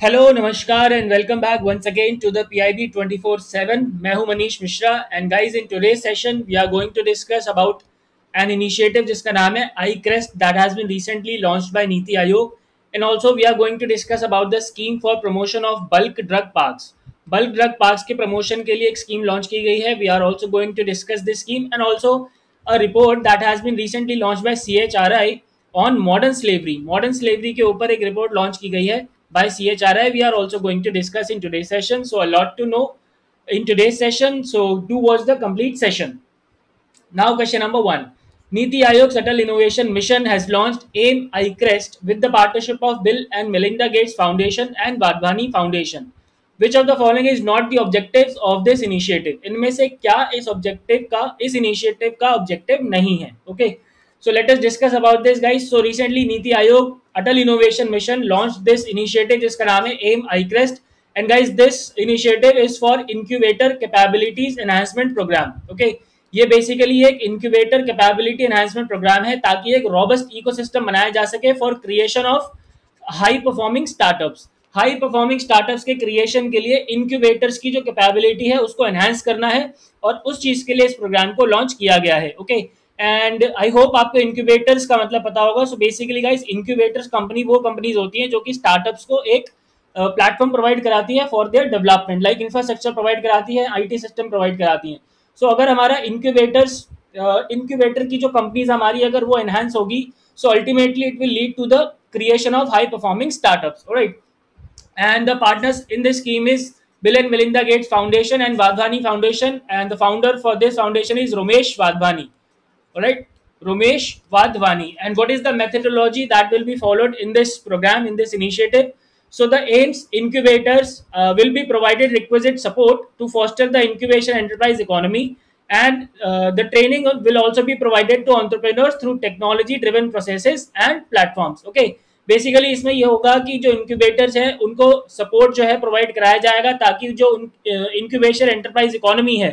Hello नमस्कार and welcome back once again to the PIB 24/7 मैं हूँ Manish Mishra and guys in today's session we are going to discuss about an initiative जिसका नाम है I CREST that has been recently launched by NITI Aayog and also we are going to discuss about the scheme for promotion of bulk drug parks bulk drug parks के promotion के लिए एक scheme launch की गई है. We are also going to discuss this scheme and also a report that has been recently launch by CHRI on modern slavery modern slavery के ऊपर एक रिपोर्ट लॉन्च की गई है. by CHRI. We are also going to discuss in today's session. So a lot to know in today's session. So do watch the complete session. Now question number one. Niti Aayog Subtle Innovation Mission has launched AIM iCrest with the partnership of Bill and Melinda Gates Foundation and Wadhwani Foundation. Which of the following is not the objectives of this initiative? इनमें से क्या इस objective का इस initiative का objective नहीं है? Okay. So let us discuss about this guys. So recently Niti Aayog Atal Innovation Mission launched this initiative जिसका नाम है AIM iCrest and guys this initiative is for incubator capabilities enhancement program. Okay. ये basically एक incubator capability enhancement programme है ताकि एक robust ecosystem बनाया जा सके for creation of high performing startups high performing startups के क्रिएशन के लिए इंक्यूबेटर्स की जो कैपेबिलिटी है उसको एनहांस करना है और उस चीज़ के लिए इस प्रोग्राम को लॉन्च किया गया है okay okay? And I hope आपको इंक्यूबेटर्स का मतलब पता होगा। So basically guys incubators company वो कंपनीज़ होती हैं जो कि स्टार्टअप्स को एक प्लेटफॉर्म uh, प्रोवाइड कराती है for their development like infrastructure provide कराती है आईटी सिस्टम प्रोवाइड कराती हैं। सो so, अगर हमारा इंक्यूबेटर्स इंक्यूबेटर uh, की जो कंपनीज़ हमारी अगर वो एनहांस होगी so ultimately it will lead to the creation of high performing startups right and the partners in this scheme is Bill and Melinda Gates Foundation and Wadhwani Foundation and the founder for this foundation is Romesh Wadhwani. All right Romesh Vadvani. And what is the methodology that will be followed in this program, in this initiative? So the AIMS incubators uh, will be provided requisite support to foster the incubation enterprise economy and uh, the training will also be provided to entrepreneurs through technology driven processes and platforms. Okay. Basically इसमें ये होगा कि जो incubators हैं उनको support जो है provide कराया जाएगा ताकि जो इंक्यूबेशन एंटरप्राइज इकोनॉमी है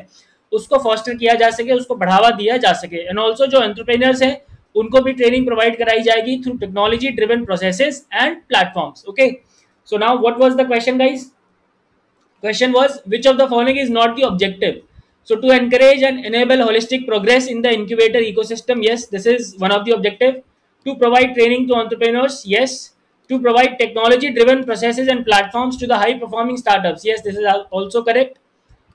उसको फॉस्टर किया जा सके उसको बढ़ावा दिया जा सके एंड ऑल्सो जो एंटरप्रेनर्स हैं उनको भी ट्रेनिंग प्रोवाइड कराई जाएगी through technology driven processes and platforms okay so now what was the question guys question was which of the following is not the objective so to encourage and enable holistic progress in the incubator ecosystem yes this is one of the objective to provide training to entrepreneurs yes to provide technology driven processes and platforms to the high performing startups yes this is also correct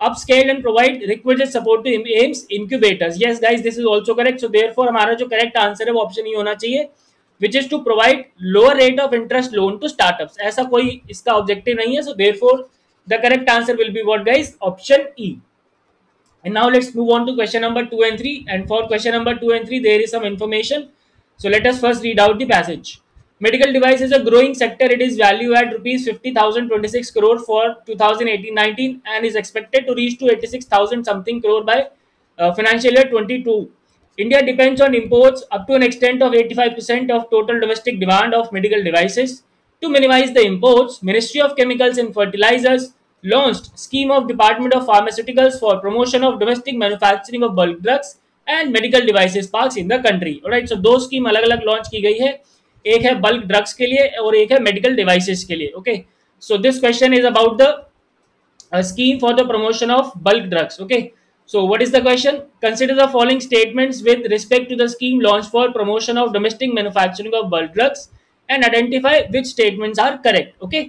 upscale and provide requisite support to aims incubators yes guys this is also correct so therefore हमारा जो correct answer है वो option ही होना चाहिए which is to provide lower rate of interest loan to startups ऐसा कोई इसका objective नहीं है so therefore the correct answer will be what guys option E and now let's move on to question number 2 and 3 and for question number 2 and 3 there is some information so let us first read out the passage Medical device is a growing sector. It is valued at rupees 50,026 crore for 2018-19 and is expected to reach to 86,000 something crore by uh, financial year 22. India depends on imports up to an extent of 85% of total domestic demand of medical devices. To minimize the imports, Ministry of Chemicals and Fertilizers launched scheme of Department of Pharmaceuticals for promotion of domestic manufacturing of bulk drugs and medical devices parks in the country. Alright, so दो scheme अलग-अलग launch की गई है एक है bulk drugs के लिए और एक है मेडिकल डिवाइसेस के लिए okay so this question is about the scheme for the promotion of bulk drugs okay so what is the question consider the following statements with respect to the scheme launched for promotion of domestic manufacturing of bulk drugs and identify which statements are correct okay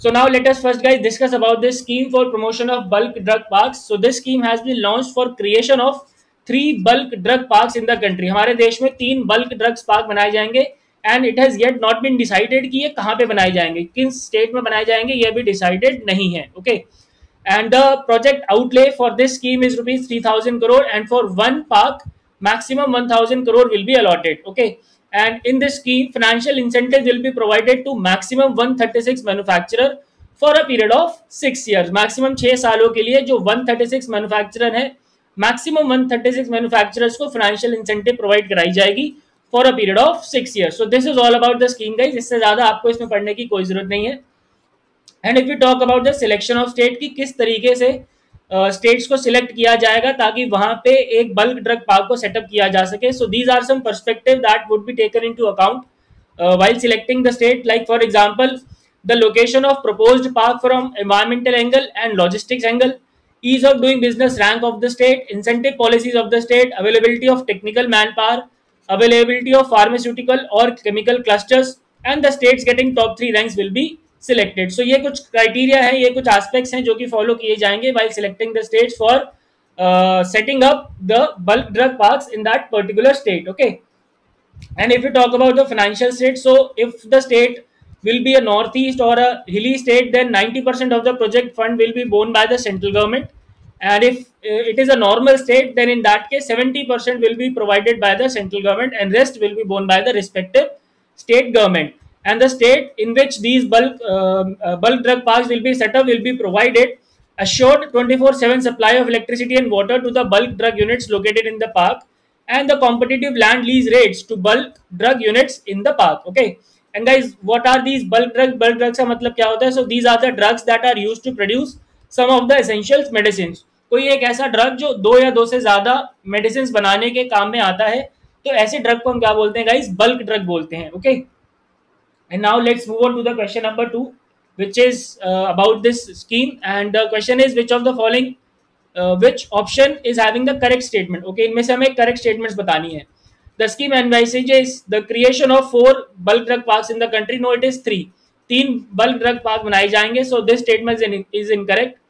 so now let us first guys discuss about this scheme for promotion of bulk drug parks so this scheme has been launched for creation of three bulk drug parks in the country हमारे देश में तीन bulk drugs park बनाए जाएँगे and it has yet not been decided कि ये कहाँ पे बनाए जाएँगे, किन स्टेट में बनाए जाएँगे, ये भी डिसाइडेड नहीं है okay and the project outlay for this scheme is rupees three thousand crore and for one park maximum 1000 crore will be allotted, okay? And in this scheme, financial incentives will be provided to maximum 136 manufacturer for a period of 6 years. Maximum 6 सालों के लिए जो 136 manufacturer है maximum 136 manufacturers को financial incentive provide कराई जाएगी for a period of six year so this is all about the scheme guys इससे ज़्यादा आपको इसमें पढ़ने की कोई ज़रूरत नहीं है। And if you talk about the selection of state की किस तरीके से स्टेट्स uh, को सिलेक्ट किया जाएगा ताकि वहाँ पे एक बल्क ड्रग पार्क को सेटअप किया जा सके। So these are some perspective that would be taken into account while selecting the state like for example the location of proposed park from environmental angle and logistics angle, ease of doing business rank of the state, incentive policies of the state, availability of technical manpower, availability of pharmaceutical or chemical clusters, and the states getting top three ranks will be selected. So ये कुछ criteria है, ये कुछ aspects हैं जो कि follow किए जाएँगे selecting the states for uh, setting up the bulk drug parks in that particular state. Okay. And if you talk about the financial state, so if the state will be a northeast or a hilly state, then 90% of the project fund will be borne by the central government. And if uh, it is a normal state, then in that case, 70% will be provided by the central government and rest will be borne by the respective state government. And the state in which these bulk, um, uh, bulk drug parks will be set up will be provided assured 24-7 supply of electricity and water to the bulk drug units located in the park and the competitive land lease rates to bulk drug units in the park. Okay. And guys, what are these bulk drugs? Bulk drugs का मतलब क्या होता है? So these are the drugs that are used to produce some of the essential medicines. तो कोई एक ऐसा drug जो दो या दो से ज़्यादा मेडिसिन बनाने के काम में आता है। तो ऐसे ड्रग को हम क्या बोलते हैं गाइज़ बल्क ड्रग बोलते हैं okay and now let's move on to the question number two which is about this scheme and question is which of the following which option is having the correct statement okay इनमें से हमें correct statement बतानी है। The scheme envisages is the creation of four bulk drug park in the country no it is three तीन bulk drug park बनाए जाएँगे so this statement is incorrect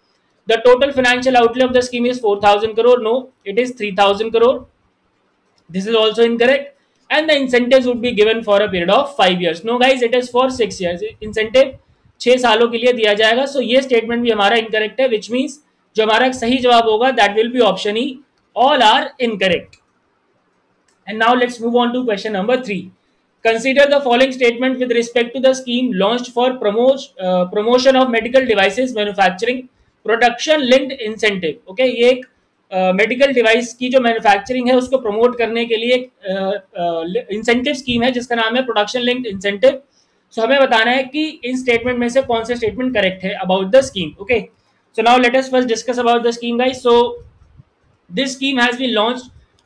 the total financial outlay of the scheme is 4000 crore no it is 3000 crore this is also incorrect and the incentives would be given for a period of five years no guys it is for six years incentive छह सालों के लिए दिया जाएगा सो so ये statement भी हमारा incorrect है विच मीन्स जो हमारा सही जवाब होगा that will be option E all are incorrect and now let's move on to question number three consider the following statement with respect to the scheme launched for promote, uh, promotion of medical devices manufacturing production linked incentive okay? ये एक medical uh, device की जो manufacturing है उसको promote करने के लिए एक इंसेंटिव uh, स्कीम uh, है जिसका नाम है प्रोडक्शन लिंक्ड इंसेंटिव। सो हमें बताना है कि इन स्टेटमेंट में से कौन से स्टेटमेंट करेक्ट है about the scheme okay? So now latest first discuss about the scheme guys so this scheme has been launch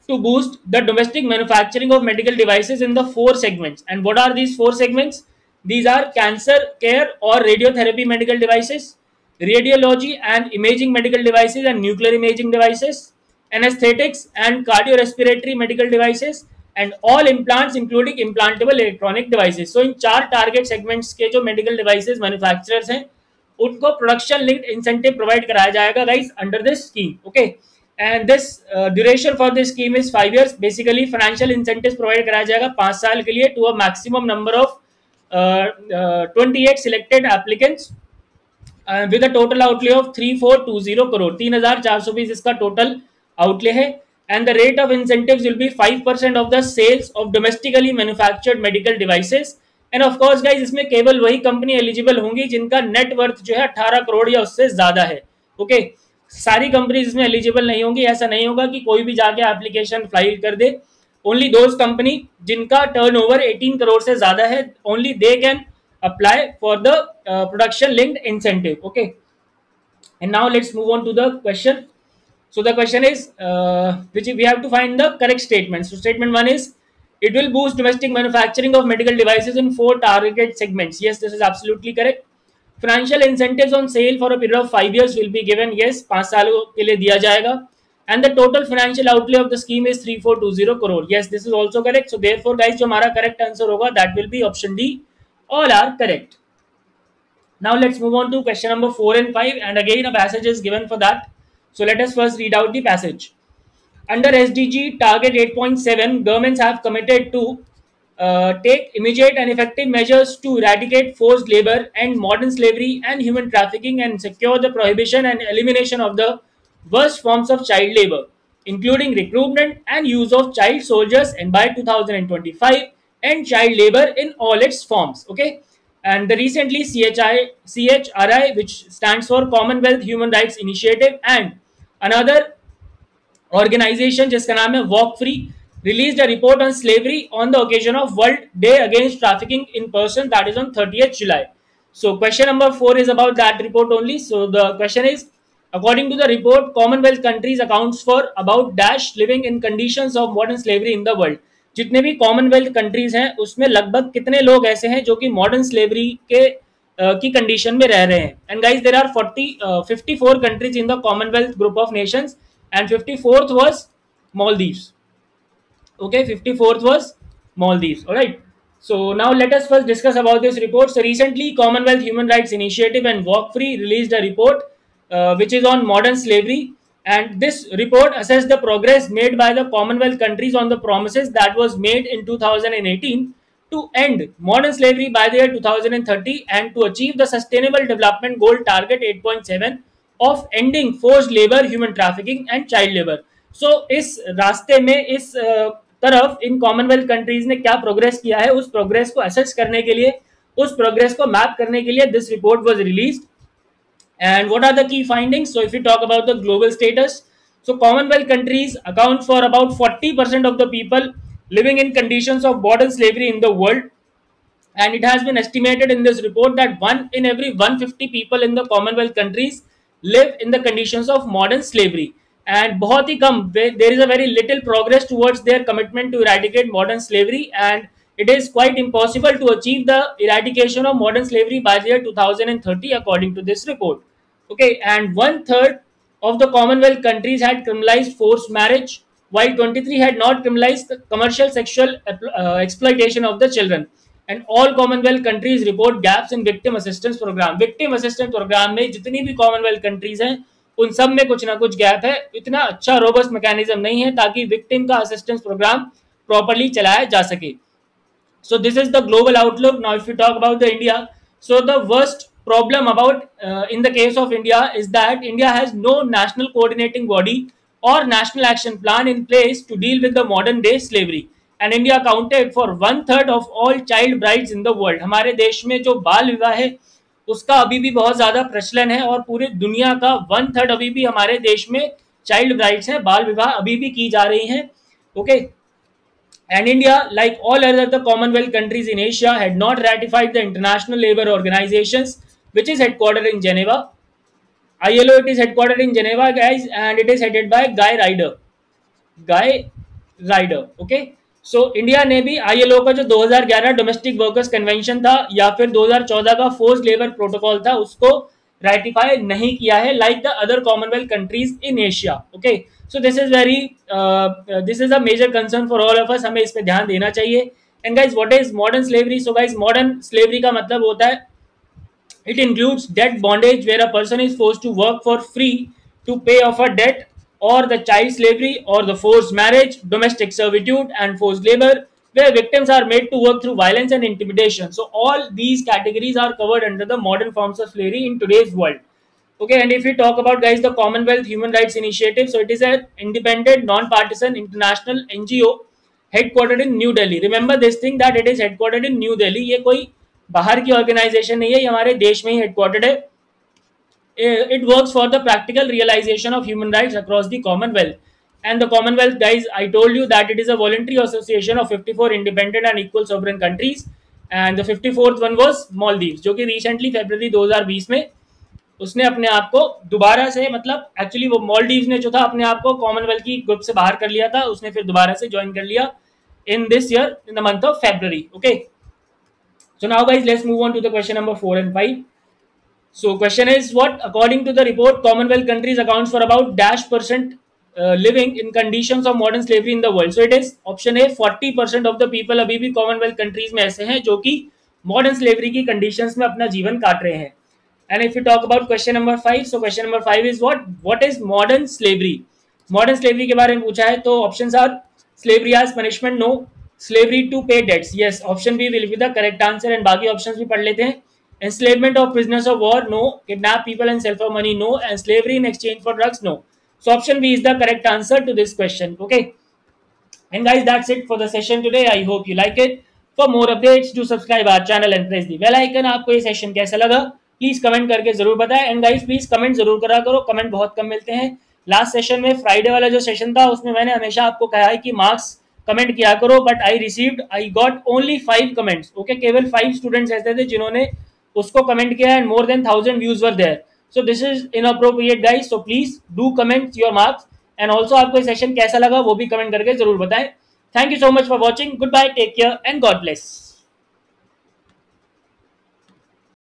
to boost the domestic manufacturing of medical devices in the four segments. And what are these four segments? These are cancer care और radiotherapy medical devices radiology and imaging medical devices and nuclear imaging devices, anesthetics and cardiorespiratory medical devices and all implants including implantable electronic devices so in चार target segments के जो medical devices manufacturers हैं, उनको production linked incentive provide कराया जाएगा guys under this scheme okay and this duration for this scheme is five years basically financial incentive provide कराया जाएगा पाँच साल के लिए to a maximum number of twenty eight selected applicants with a total outlay of three four two zero crore तीन हज़ार चार सौ बीस इसका टोटल आउटले है and the rate of incentives will be 5% of the sales of domestically manufactured medical devices. And of course guys इसमें केवल वही कंपनी एलिजिबल होंगी जिनका नेट वर्थ जो है 18 करोड़ या उससे ज़्यादा है। Okay okay? सारी कंपनीज़ इसमें एलिजिबल नहीं होंगी। ऐसा नहीं होगा कि कोई भी जाके एप्लीकेशन फ़ाइल कर दे। ओनली दोज कंपनी जिनका टर्नओवर 18 करोड़ से ज़्यादा है only they can Apply for the production linked incentive okay and now let's move on to the question So the question is, uh, which we have to find the correct statement. So statement one is, it will boost domestic manufacturing of medical devices in four target segments. Yes, this is absolutely correct. Financial incentives on sale for a period of five years will be given. Yes, पांच सालों के लिए दिया जाएगा. And the total financial outlay of the scheme is 3420 crore. Yes, this is also correct. So therefore, guys, जो हमारा correct answer होगा, that will be option D. All are correct. Now let's move on to question number four and five. And again, a passage is given for that. So let us first read out the passage. Under SDG target 8.7, governments have committed to uh, take immediate and effective measures to eradicate forced labor and modern slavery and human trafficking and secure the prohibition and elimination of the worst forms of child labor, including recruitment and use of child soldiers and by 2025 end child labor in all its forms. Okay and the recently CHI, CHRI, which stands for Commonwealth Human Rights Initiative, and another organization जिसका नाम है Walk Free released a report on slavery on the occasion of World Day Against Trafficking in Person that is on 30th July. So question number four is about that report only. So the question is, according to the report, Commonwealth countries accounts for about dash living in conditions of modern slavery in the world. जितने भी Commonwealth countries हैं, उसमें लगभग कितने लोग ऐसे हैं जो कि मॉडर्न स्लेवरी के की कंडीशन में रह रहे हैं? And guys there are forty fifty four countries in the Commonwealth group of nation and fifty fourth was Maldives okay fifty fourth was Maldives right so now let's first discuss about this report recently Commonwealth human right initiative and Walk Free release the report which is on modern slavery and this report assessed the progress made by the commonwealth countries on the promises that was made in 2018 to end modern slavery by the year 2030 and to achieve the sustainable development goal target 8.7 of ending forced labor human trafficking and child labor so, इस रास्ते में इस तरफ़ in Commonwealth countries ने क्या progress किया है उस प्रोग्रेस को असेस करने के लिए उस प्रोग्रेस को मैप करने के लिए this report was release and what are the key findings so if you talk about the global status so commonwealth countries account for about 40% of the people living in conditions of modern slavery in the world and it has been estimated in this report that one in every 150 people in the commonwealth countries live in the conditions of modern slavery and बहुत ही कम there is a very little progress towards their commitment to eradicate modern slavery and it is quite impossible to achieve the eradication of modern slavery by the year 2030 according to this report okay and one third of the commonwealth countries had criminalized forced marriage while 23 had not criminalized commercial sexual uh, exploitation of the children and all commonwealth countries report gaps in victim assistance program victim assistance program में जितनी भी commonwealth countries हैं उन सब में कुछ ना कुछ गैप है इतना अच्छा रोबस्ट मैकेनिज्म नहीं है ताकि विक्टिम का असिस्टेंस प्रोग्राम प्रॉपरली चलाया जा सके so this is the global outlook now if you talk about the India so the worst problem about uh, in the case of India is that India has no national coordinating body or national action plan in place to deal with the modern day slavery. And India accounted for one third of all child brides in the world. देश में जो बाल विवाह है उसका अभी भी बहुत ज़्यादा प्रचलन है और पूरी दुनिया का वन थर्ड अभी भी हमारे देश में चाइल्ड ब्राइड्स हैं बाल विवाह अभी भी की जा रही हैं okay India like all other the Commonwealth countries in Asia had not ratified the International Labour Organization which is headquarter in Geneva ILO it is headquartered in Geneva guys and it is headed by Guy Ryder. Guy Ryder okay? So so, India ने भी ILO का जो 2011 domestic workers convention था या फिर 2014 का force labour protocol था उसको राइटिफाई नहीं किया है like the other Commonwealth countries in Asia okay So this is very this is a major concern for all of us हमें इस पे ध्यान देना चाहिए and guys what is modern slavery so guys modern slavery का मतलब होता है it includes debt bondage where a person is force to work for free to pay off a debt or the child slavery or the forced marriage, domestic servitude and forced labor where victims are made to work through violence and intimidation. So all these categories are covered under the modern forms of slavery in today's world. Okay, and if we talk about guys the Commonwealth Human Rights Initiative, so it is an independent, non-partisan international NGO headquartered in New Delhi. Remember this thing that it is headquartered in New Delhi. ये कोई बाहर की organisation नहीं है ये हमारे देश में ही हेडक्वार्टर्ड है it works for the practical realization of human rights across the Commonwealth. And the Commonwealth, guys, I told you that it is a voluntary association of 54 independent and equal sovereign countries. And the 54th one was Maldives, जो कि recently February 2020 में उसने अपने आप को दोबारा से मतलब एक्चुअली वो मॉलडीव्स ने जो था, अपने आप को कॉमनवेल्थ की ग्रुप से बाहर कर लिया था, उसने फिर दोबारा से ज्वाइन कर लिया in this year in the month of February okay so now guys let's move on to the question number four and five so question is what according to the report Commonwealth countries account for about dash percent living in condition of modern slavery in the world so it is option A forty percent of the people अभी भी Commonwealth countries में ऐसे हैं जो कि modern slavery की condition में अपना जीवन काट रहे हैं। And if you talk about question number five, so question number five is what? What is modern slavery? Modern slavery के बारे में पूछा है तो options are slavery as punishment no, slavery to pay debts yes, option B will be the correct answer and बाकी options भी पढ़ लेते हैं. enslavement of prisoners of war no kidnap people and sell for money no and slavery in exchange for drugs no so option b is the correct answer to this question okay and guys that's it for the session today i hope you like it for more updates do subscribe our channel and press the bell icon आपको ये session कैसा लगा please comment करके ज़रूर बताएँ। And guys please comment ज़रूर करा करो। कमेंट बहुत कम मिलते हैं। लास्ट सेशन में फ्राइडे वाला जो सेशन था, उसमें मैंने हमेशा आपको कहा है कि मार्क्स कमेंट किया करो but I received I got only five comments okay केवल फाइव स्टूडेंट्स ऐसे थे जिन्होंने उसको कमेंट किया and more than thousand views were there so this is inappropriate guys so please do comment your marks and also आपको session कैसा लगा, वो भी कमेंट करके ज़रूर बताएँ। Thank you so much for watching goodbye take care and God bless